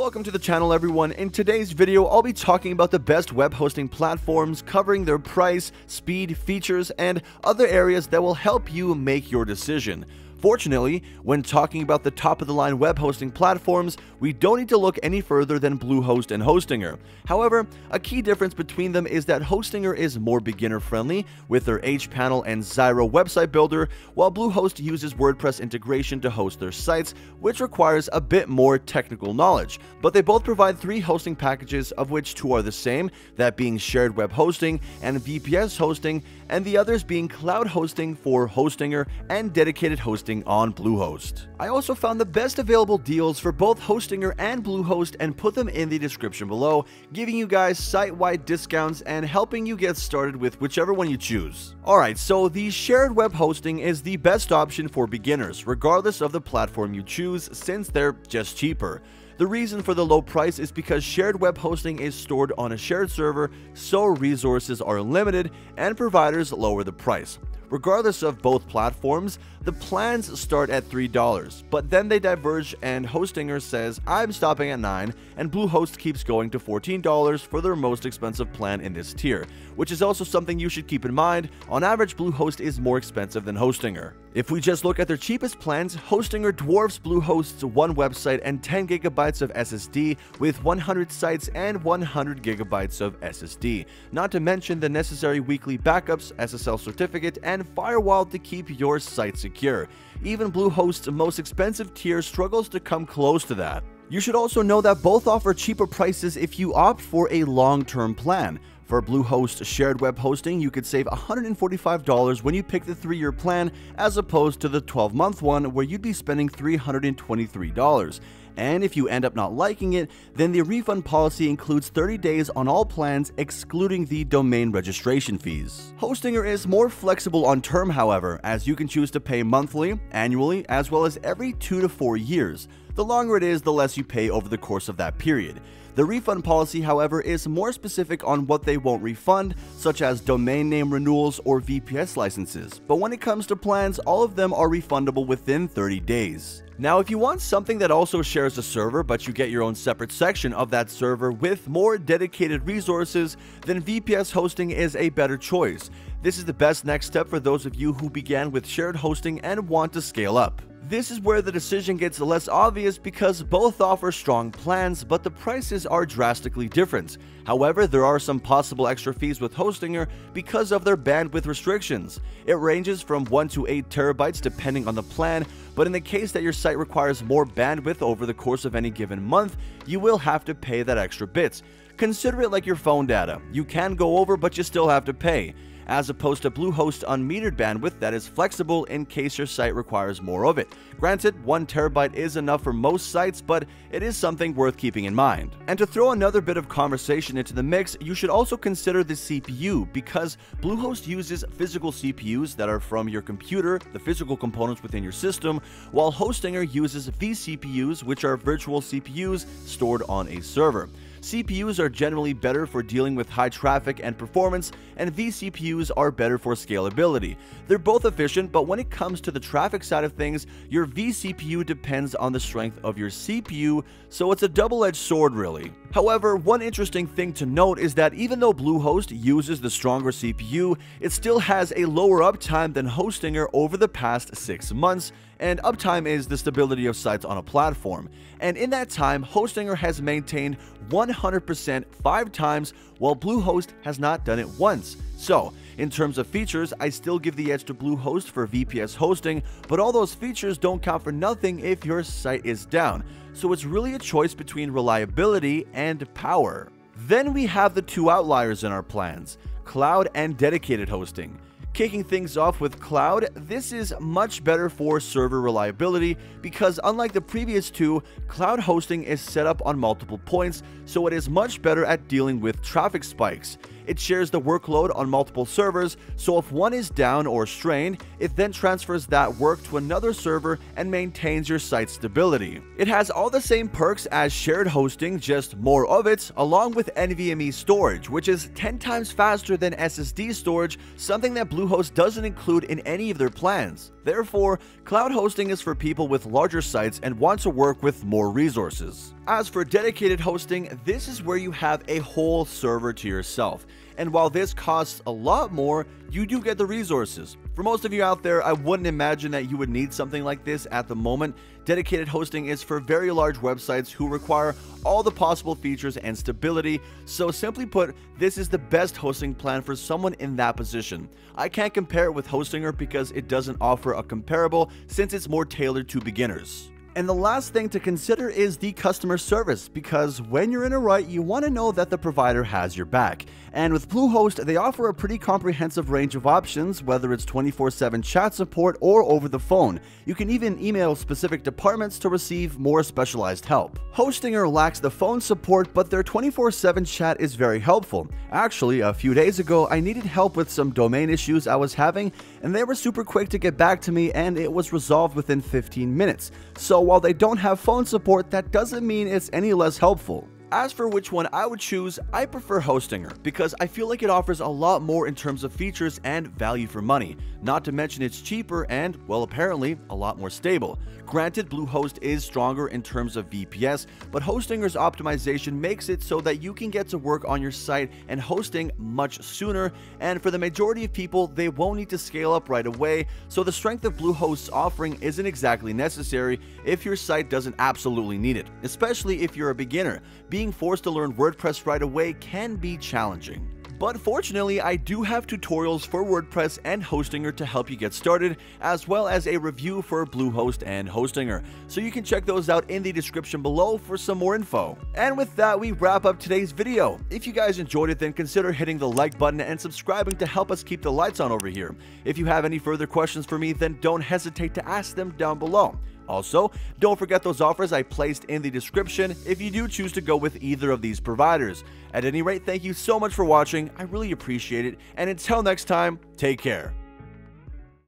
Welcome to the channel everyone. In today's video, I'll be talking about the best web hosting platforms, covering their price, speed, features, and other areas that will help you make your decision. Fortunately, when talking about the top of the line web hosting platforms, we don't need to look any further than Bluehost and Hostinger. However, a key difference between them is that Hostinger is more beginner friendly with their hPanel and Zyro website builder, while Bluehost uses WordPress integration to host their sites, which requires a bit more technical knowledge. But they both provide three hosting packages, of which two are the same, that being shared web hosting and VPS hosting, and the others being cloud hosting for Hostinger and dedicated hosting hosting on Bluehost. I also found the best available deals for both Hostinger and Bluehost and put them in the description below, giving you guys site-wide discounts and helping you get started with whichever one you choose. Alright, so the shared web hosting is the best option for beginners, regardless of the platform you choose, since they're just cheaper. The reason for the low price is because shared web hosting is stored on a shared server, so resources are limited and providers lower the price. Regardless of both platforms, the plans start at $3, but then they diverge and Hostinger says, I'm stopping at 9 and Bluehost keeps going to $14 for their most expensive plan in this tier, which is also something you should keep in mind. On average, Bluehost is more expensive than Hostinger. If we just look at their cheapest plans, Hostinger dwarfs Bluehost's one website and 10 gigabytes of SSD with 100 sites and 100 gigabytes of SSD, not to mention the necessary weekly backups, SSL certificate, and and firewall to keep your site secure. Even Bluehost's most expensive tier struggles to come close to that. You should also know that both offer cheaper prices if you opt for a long-term plan. For Bluehost shared web hosting, you could save $145 when you pick the 3-year plan as opposed to the 12-month one where you'd be spending $323. And if you end up not liking it, then the refund policy includes 30 days on all plans excluding the domain registration fees. Hostinger is more flexible on term however, as you can choose to pay monthly, annually, as well as every 2 to 4 years. The longer it is, the less you pay over the course of that period. The refund policy, however, is more specific on what they won't refund, such as domain name renewals or VPS licenses, but when it comes to plans, all of them are refundable within 30 days. Now, if you want something that also shares a server, but you get your own separate section of that server with more dedicated resources, then VPS hosting is a better choice. This is the best next step for those of you who began with shared hosting and want to scale up. This is where the decision gets less obvious because both offer strong plans, but the prices are drastically different. However, there are some possible extra fees with Hostinger because of their bandwidth restrictions. It ranges from 1 to 8 terabytes depending on the plan, but in the case that your site requires more bandwidth over the course of any given month, you will have to pay that extra bit. Consider it like your phone data. You can go over, but you still have to pay as opposed to Bluehost's unmetered bandwidth that is flexible in case your site requires more of it. Granted, 1 terabyte is enough for most sites, but it is something worth keeping in mind. And to throw another bit of conversation into the mix, you should also consider the CPU because Bluehost uses physical CPUs that are from your computer, the physical components within your system, while Hostinger uses vCPUs, which are virtual CPUs stored on a server. CPUs are generally better for dealing with high traffic and performance, and vCPUs are better for scalability. They're both efficient, but when it comes to the traffic side of things, your vCPU depends on the strength of your CPU, so it's a double-edged sword really. However, one interesting thing to note is that even though Bluehost uses the stronger CPU, it still has a lower uptime than Hostinger over the past 6 months, and uptime is the stability of sites on a platform. And in that time, Hostinger has maintained 100% five times, while Bluehost has not done it once. So, in terms of features, I still give the edge to Bluehost for VPS hosting, but all those features don't count for nothing if your site is down. So it's really a choice between reliability and power. Then we have the two outliers in our plans, cloud and dedicated hosting. Kicking things off with Cloud, this is much better for server reliability because unlike the previous two, cloud hosting is set up on multiple points, so it is much better at dealing with traffic spikes. It shares the workload on multiple servers, so if one is down or strained, it then transfers that work to another server and maintains your site's stability. It has all the same perks as shared hosting, just more of it, along with NVMe storage, which is 10 times faster than SSD storage, something that Doesn't include in any of their plans. Therefore, cloud hosting is for people with larger sites and want to work with more resources. As for dedicated hosting, this is where you have a whole server to yourself. And while this costs a lot more, you do get the resources. For most of you out there, I wouldn't imagine that you would need something like this at the moment. Dedicated hosting is for very large websites who require all the possible features and stability. So simply put, this is the best hosting plan for someone in that position. I can't compare it with Hostinger because it doesn't offer a comparable since it's more tailored to beginners. And the last thing to consider is the customer service, because when you're in a rut, you want to know that the provider has your back. And with Bluehost, they offer a pretty comprehensive range of options, whether it's 24 7 chat support or over the phone. You can even email specific departments to receive more specialized help. Hostinger lacks the phone support, but their 24 7 chat is very helpful. Actually, a few days ago, I needed help with some domain issues I was having, and they were super quick to get back to me, and it was resolved within 15 minutes. So while they don't have phone support, that doesn't mean it's any less helpful. As for which one I would choose, I prefer Hostinger because I feel like it offers a lot more in terms of features and value for money, not to mention it's cheaper and, well apparently, a lot more stable. Granted, Bluehost is stronger in terms of VPS, but Hostinger's optimization makes it so that you can get to work on your site and hosting much sooner, and for the majority of people, they won't need to scale up right away, so the strength of Bluehost's offering isn't exactly necessary if your site doesn't absolutely need it, especially if you're a beginner. Being forced to learn WordPress right away can be challenging. But fortunately, I do have tutorials for WordPress and Hostinger to help you get started, as well as a review for Bluehost and Hostinger, so you can check those out in the description below for some more info. And with that, we wrap up today's video. If you guys enjoyed it, then consider hitting the like button and subscribing to help us keep the lights on over here. If you have any further questions for me, then don't hesitate to ask them down below. Also, don't forget those offers I placed in the description if you do choose to go with either of these providers. At any rate, thank you so much for watching, I really appreciate it, and until next time, take care.